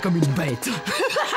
comme une bête.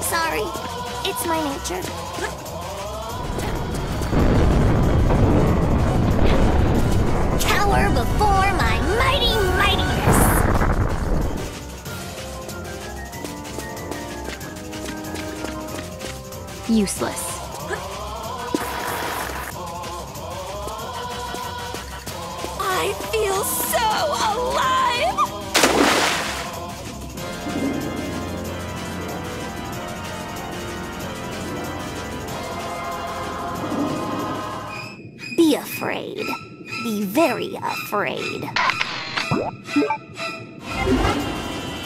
Sorry, it's my nature. Cower before my Useless. I feel so alive! Be afraid. Be very afraid.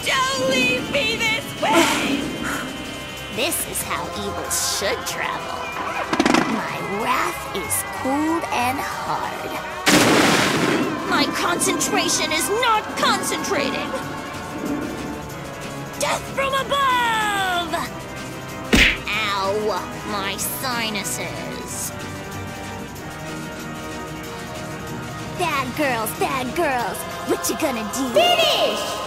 Don't leave me this way! This is how evil should travel. My wrath is cold and hard. My concentration is not concentrating. Death from above! Ow, my sinuses. Bad girls, bad girls, what you gonna do? Finish!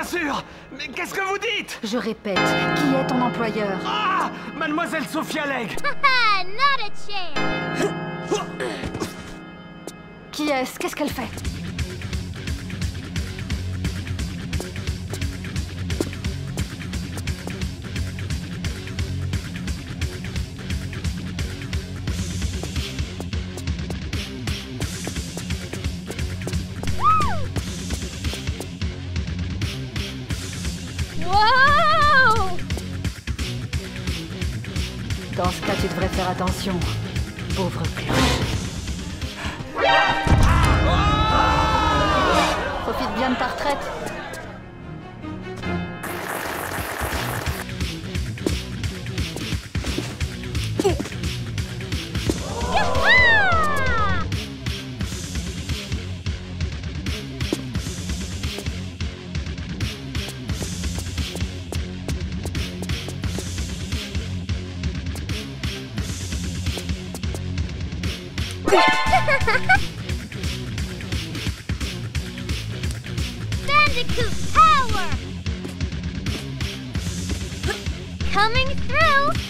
Assure Mais qu'est-ce que vous dites? Je répète, qui est ton employeur? Ah! Mademoiselle Sophia Legg. Not a chance! Qui est-ce? Qu'est-ce qu'elle fait? Dans ce cas, tu devrais faire attention. Pauvre cloche. Profite bien de ta retraite. Bandicoot power! Coming through!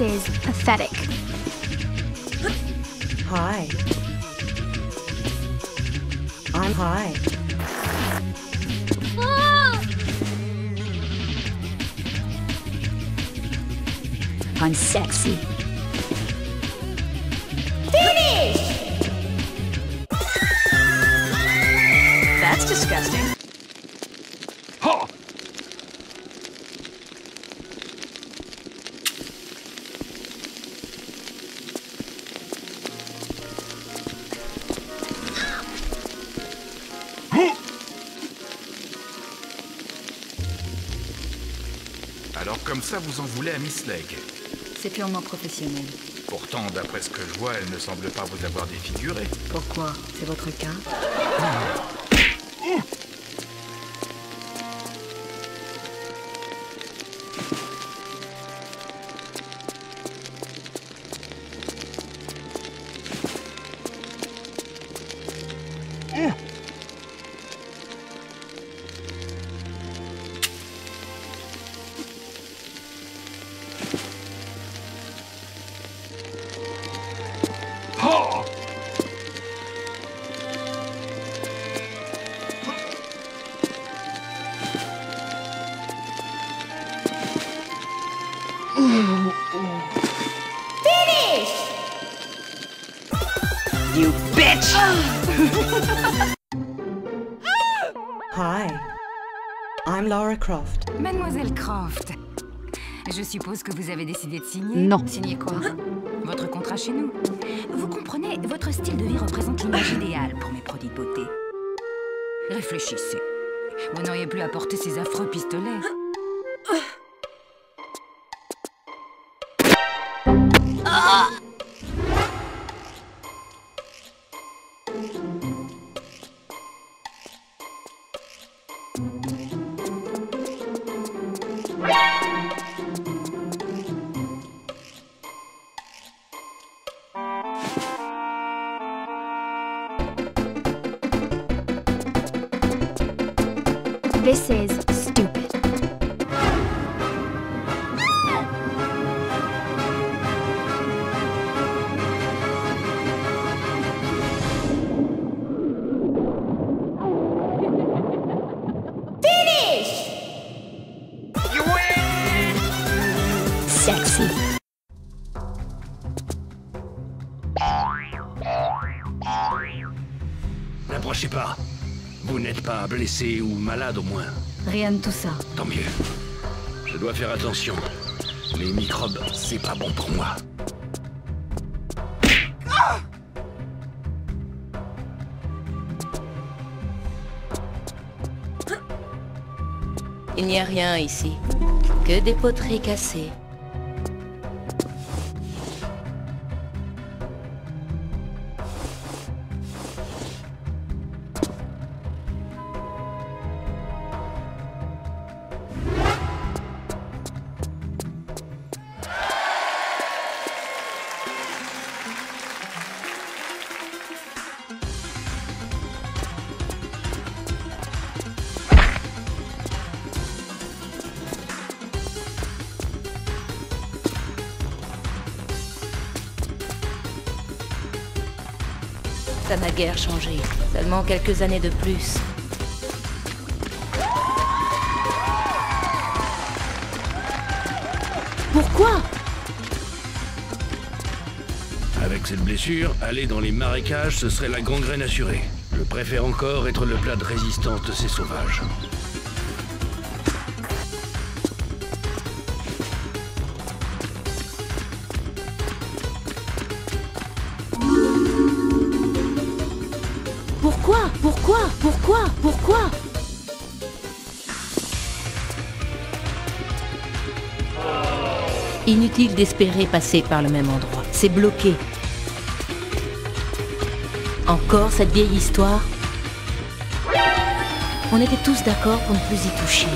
This is pathetic. Hi. I'm high. Whoa! I'm sexy. That's disgusting. Ça, vous en voulez à Miss Leg. C'est purement professionnel. Pourtant, d'après ce que je vois, elle ne semble pas vous avoir défiguré. Pourquoi? C'est votre cas? You bitch! Hi. I'm Laura Croft. Mademoiselle Croft, je suppose que vous avez décidé de signer Non. Signer quoi? Votre contrat chez nous. Vous comprenez, votre style de vie représente l'image idéale pour mes produits de beauté. Réfléchissez. Vous n'auriez plus à porter ces affreux pistolets. This is stupid. Sexy. N'approchez pas. Vous n'êtes pas blessé ou malade au moins. Rien de tout ça. Tant mieux. Je dois faire attention. Les microbes, c'est pas bon pour moi. Il n'y a rien ici. Que des poteries cassées. Seulement quelques années de plus. Pourquoi? Avec cette blessure, aller dans les marécages, ce serait la gangrène assurée. Je préfère encore être le plat de résistance de ces sauvages. Inutile d'espérer passer par le même endroit. C'est bloqué. Encore cette vieille histoire? On était tous d'accord pour ne plus y toucher.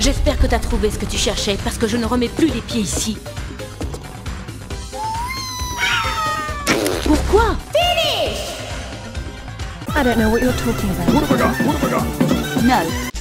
J'espère que t'as trouvé ce que tu cherchais parce que je ne remets plus les pieds ici. I don't know what you're talking about. What have I got? What have I got? No.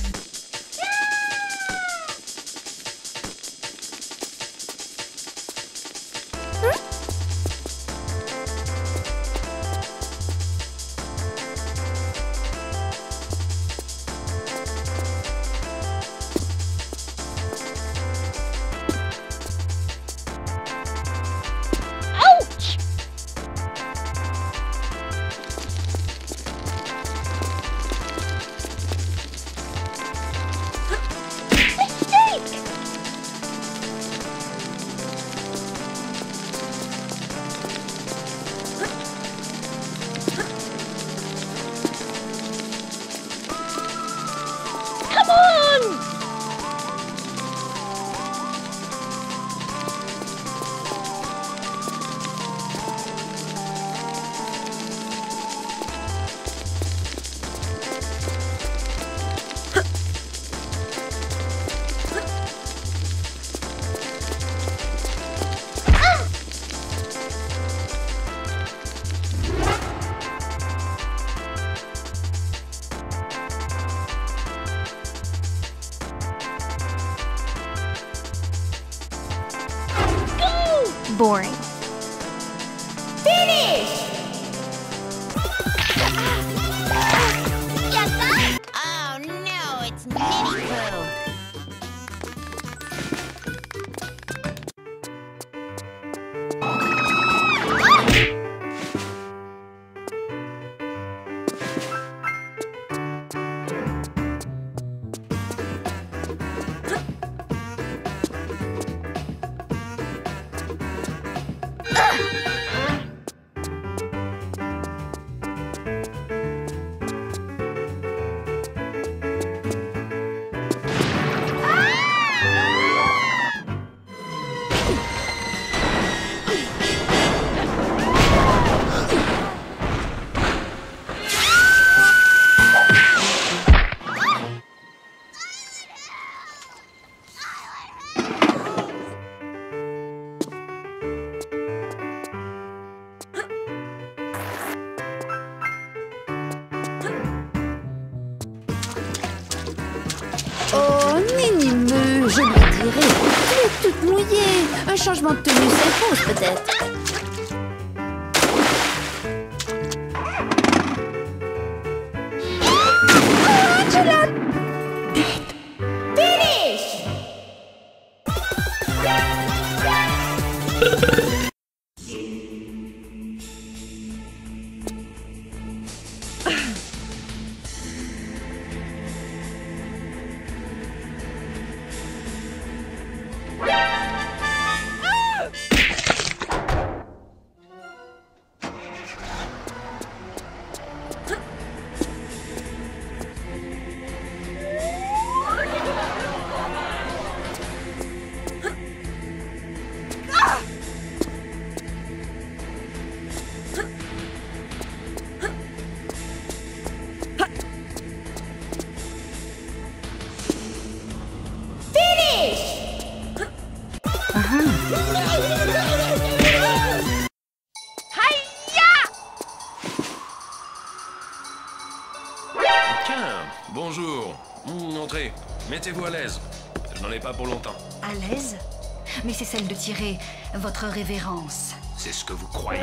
Changement de tenue s'impose peut-être. Tiens, Mettez-vous à l'aise. Je n'en ai pas pour longtemps. À l'aise Mais c'est celle de tirer votre révérence. C'est ce que vous croyez.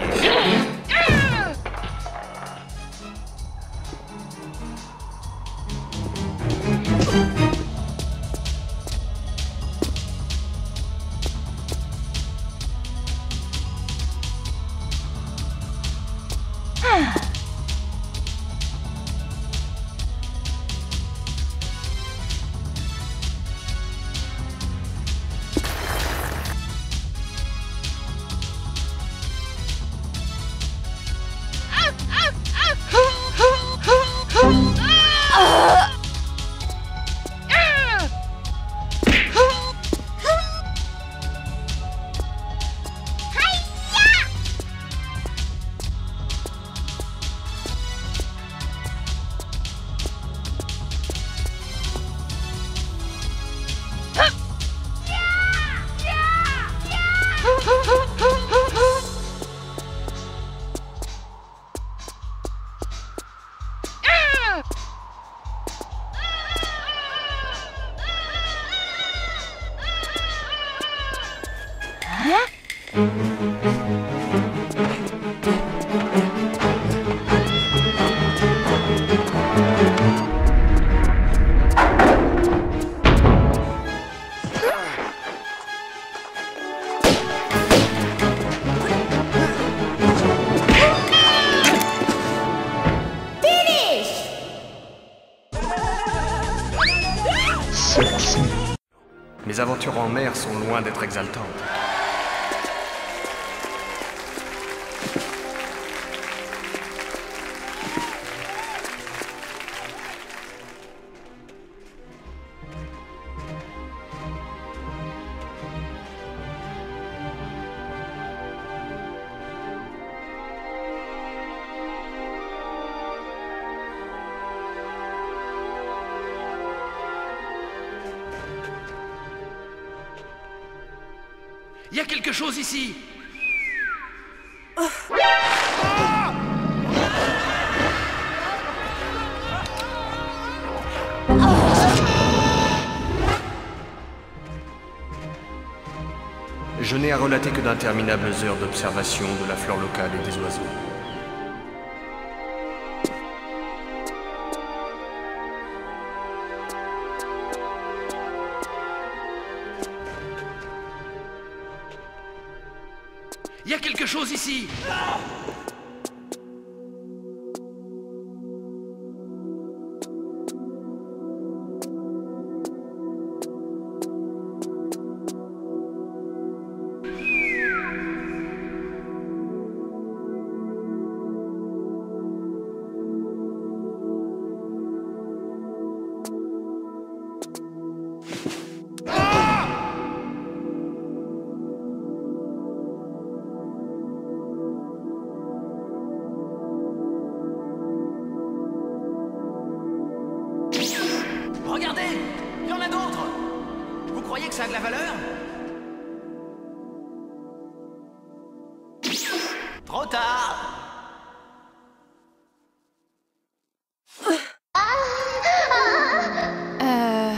Sont loin d'être exaltantes. Il y a quelque chose ici Je n'ai à relater que d'interminables heures d'observation de la flore locale et des oiseaux. 息。Que ça a de la valeur. Trop tard. Euh...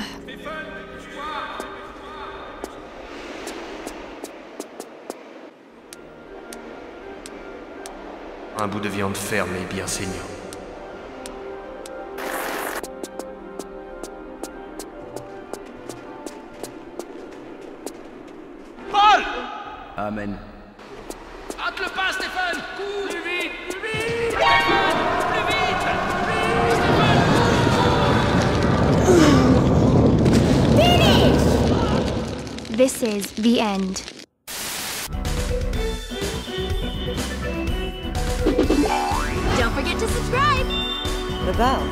Un bout de viande ferme et bien saignant. Amen. Hâte le pas, Stéphane Cours Plus vite Plus vite Stéphane Plus vite Plus vite, This is the end. Don't forget to subscribe. The bell.